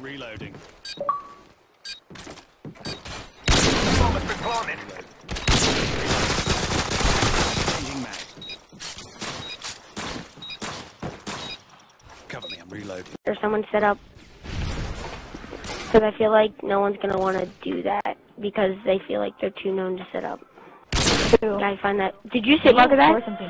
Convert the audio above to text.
Reloading. Cover me, I'm reloading. There's someone set up. Because I feel like no one's gonna want to do that because they feel like they're too known to set up. I find that. Did you say bug Or that? something